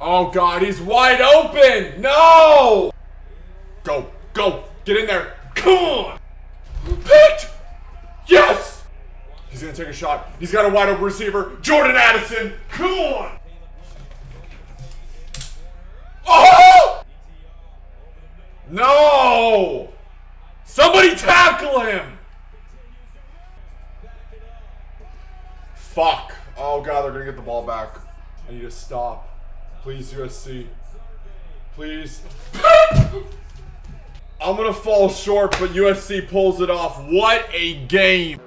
Oh god, he's wide open! No! Go, go, get in there. Come on! Picked! Yes! He's gonna take a shot. He's got a wide open receiver. Jordan Addison! Come on! Oh! No! Somebody tackle him! Fuck. Oh god, they're gonna get the ball back. I need to stop. Please, USC. Please. I'm gonna fall short, but USC pulls it off. What a game!